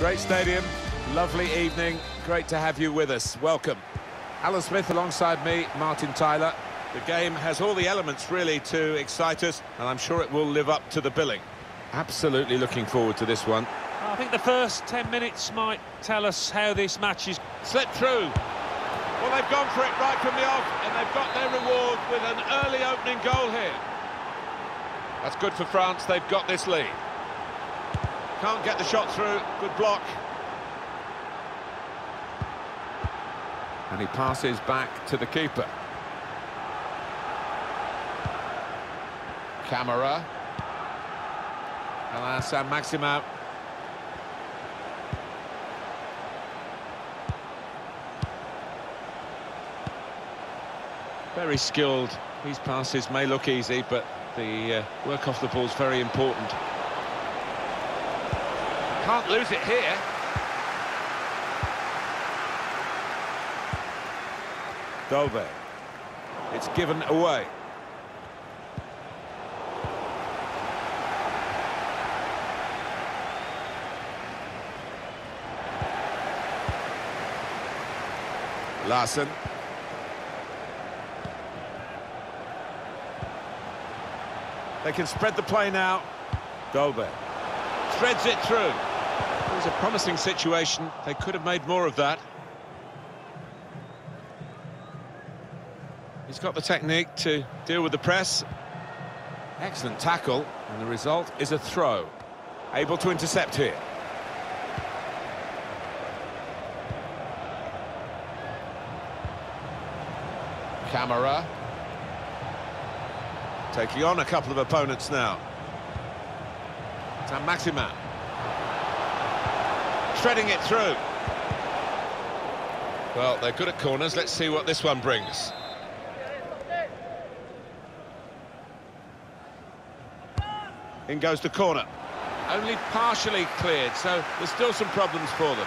Great stadium, lovely evening, great to have you with us. Welcome. Alan Smith alongside me, Martin Tyler. The game has all the elements really to excite us, and I'm sure it will live up to the billing. Absolutely looking forward to this one. I think the first 10 minutes might tell us how this match is... Slipped through. Well, they've gone for it right from the off, and they've got their reward with an early opening goal here. That's good for France, they've got this lead. Can't get the shot through, good block. And he passes back to the keeper. Camara. Alain Saint-Maximin. Very skilled. These passes may look easy, but the uh, work off the ball is very important. Can't lose it here. Dolberg. It's given away. Larson. They can spread the play now. Dolberg. Threads it through. It was a promising situation. They could have made more of that. He's got the technique to deal with the press. Excellent tackle, and the result is a throw. Able to intercept here. Camara. Taking on a couple of opponents now. Saint-Maximin. Threading it through. Well, they're good at corners. Let's see what this one brings. In goes the corner. Only partially cleared, so there's still some problems for them.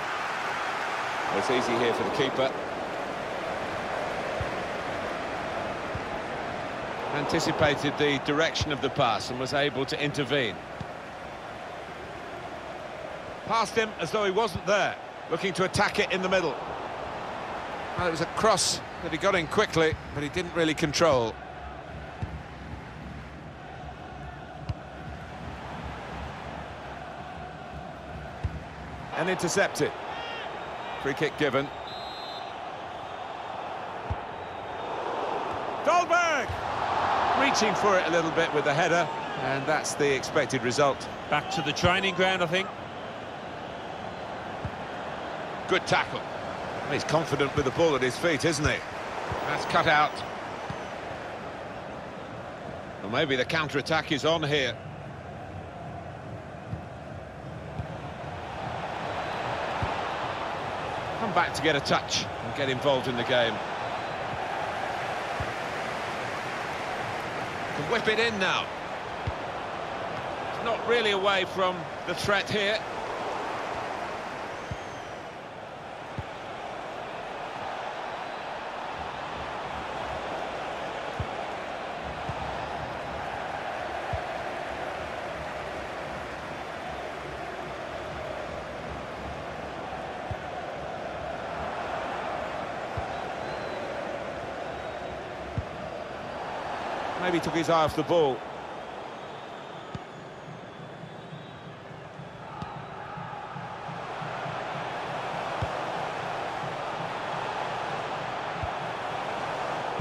Well, it's easy here for the keeper. Anticipated the direction of the pass and was able to intervene. Passed him as though he wasn't there, looking to attack it in the middle. Well, it was a cross that he got in quickly, but he didn't really control. And intercepted. Free kick given. Dolberg! Reaching for it a little bit with the header, and that's the expected result. Back to the training ground, I think. Good tackle. He's confident with the ball at his feet, isn't he? That's cut out. Well, maybe the counter-attack is on here. Come back to get a touch and get involved in the game. Can whip it in now. It's not really away from the threat here. Maybe took his eye off the ball.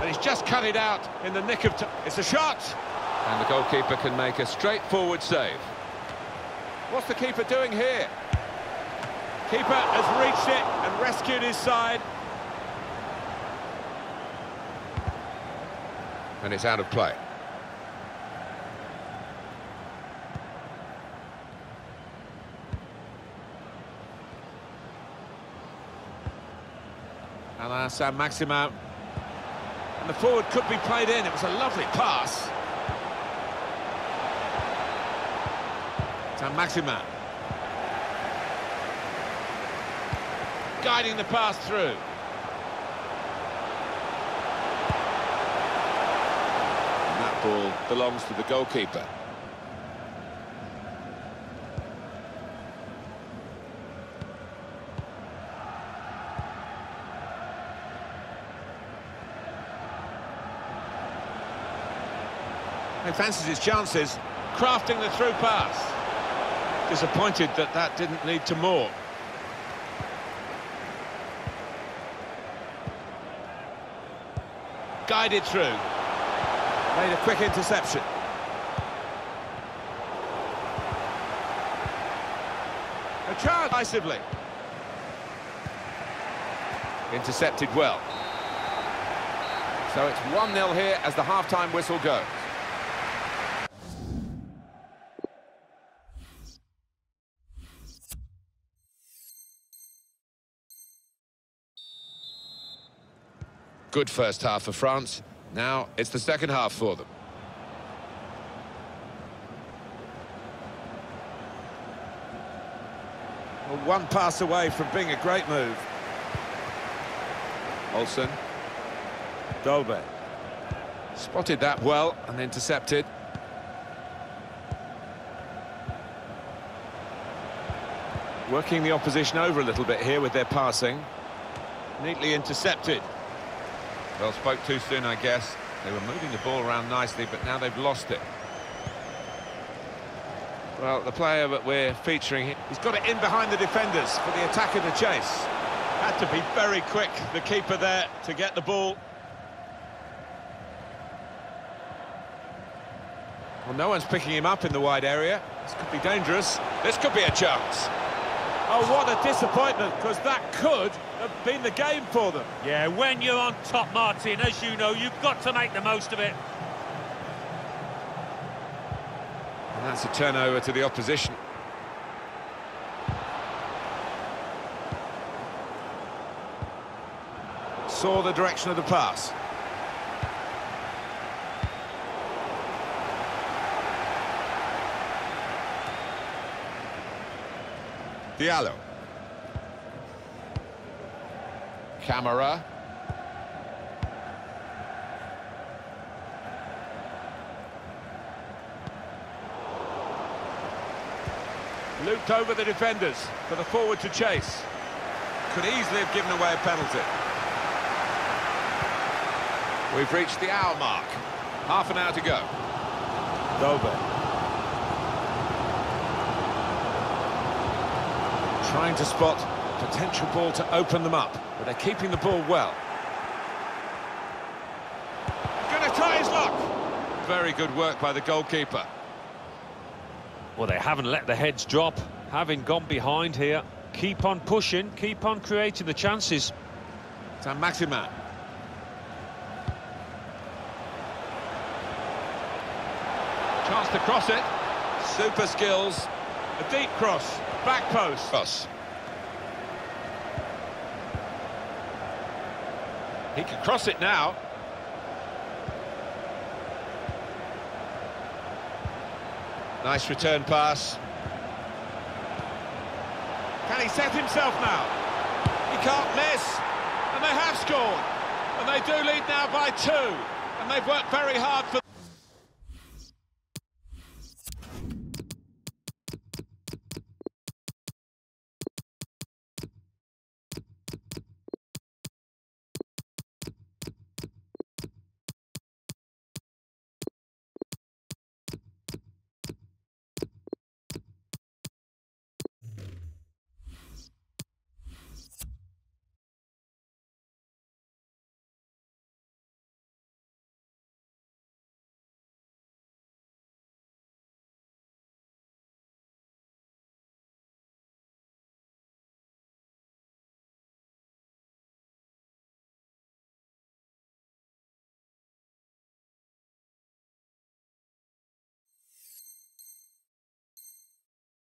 And he's just cut it out in the nick of time. It's a shot! And the goalkeeper can make a straightforward save. What's the keeper doing here? Keeper has reached it and rescued his side. And it's out of play. Alain Saint-Maximin. And the forward could be played in. It was a lovely pass. Saint-Maximin. Guiding the pass through. ball belongs to the goalkeeper. He fancies his chances, crafting the through pass. Disappointed that that didn't lead to more. Guided through. Made a quick interception. A chance decisively. Intercepted well. So it's 1-0 here as the half-time whistle goes. Good first half for France. Now it's the second half for them. Well, one pass away from being a great move. Olsen. Dolberg. Spotted that well and intercepted. Working the opposition over a little bit here with their passing. Neatly intercepted. Well, spoke too soon, I guess. They were moving the ball around nicely, but now they've lost it. Well, the player that we're featuring, he's got it in behind the defenders for the attacker to chase. Had to be very quick, the keeper there, to get the ball. Well, no one's picking him up in the wide area. This could be dangerous. This could be a chance. Oh, what a disappointment, because that could have been the game for them. Yeah, when you're on top, Martin, as you know, you've got to make the most of it. And that's a turnover to the opposition. Saw the direction of the pass. Diallo. Camara. Looped over the defenders for the forward to chase. Could easily have given away a penalty. We've reached the hour mark. Half an hour to go. Dover. Trying to spot potential ball to open them up, but they're keeping the ball well. Going to try his luck. Very good work by the goalkeeper. Well, they haven't let the heads drop, having gone behind here. Keep on pushing, keep on creating the chances. Saint-Maximin. Chance to cross it. Super skills. A deep cross. Back post. Cross. He can cross it now. Nice return pass. Can he set himself now? He can't miss. And they have scored. And they do lead now by two. And they've worked very hard for...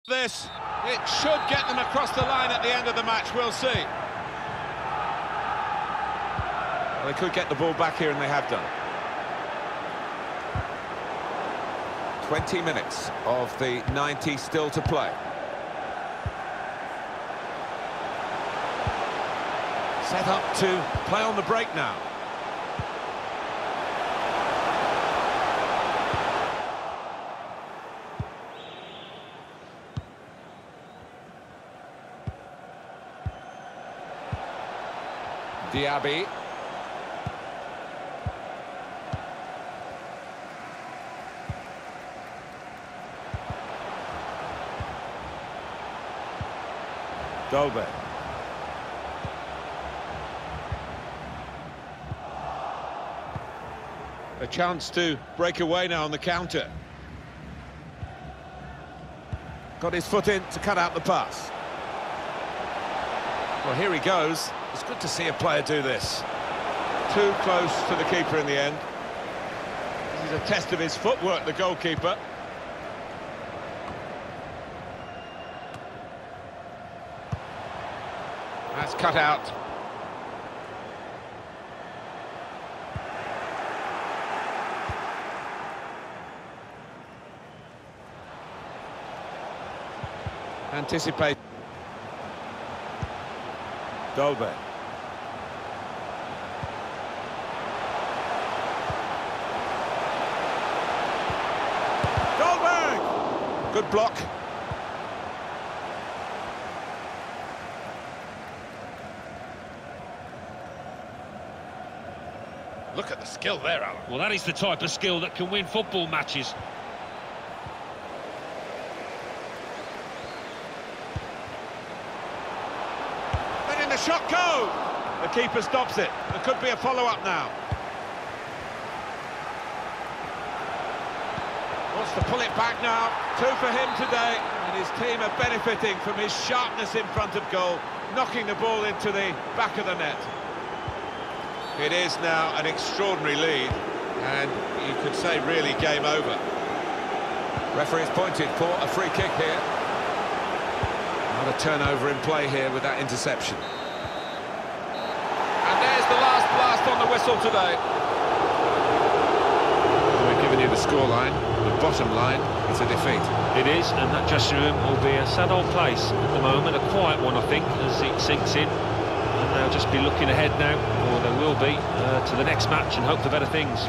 this. It should get them across the line at the end of the match, we'll see. Well, they could get the ball back here, and they have done. 20 minutes of the 90 still to play. Set up to play on the break now. Diaby. Dolberg. A chance to break away now on the counter. Got his foot in to cut out the pass. Well, here he goes. It's good to see a player do this. Too close to the keeper in the end. This is a test of his footwork, the goalkeeper. That's cut out. Anticipate. Dolberg! Good block. Look at the skill there, Alan. Well, that is the type of skill that can win football matches. The shot go! The keeper stops it. There could be a follow-up now. Wants to pull it back now. Two for him today, and his team are benefiting from his sharpness in front of goal, knocking the ball into the back of the net. It is now an extraordinary lead, and you could say really game over. Referee's pointed for a free kick here. Not a turnover in play here with that interception. And there's the last blast on the whistle today. We're giving you the scoreline. The bottom line, it's a defeat. It is, and that dressing room will be a sad old place at the moment, a quiet one, I think, as it sinks in. And they'll just be looking ahead now, or they will be, uh, to the next match and hope for better things.